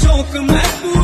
paixão que me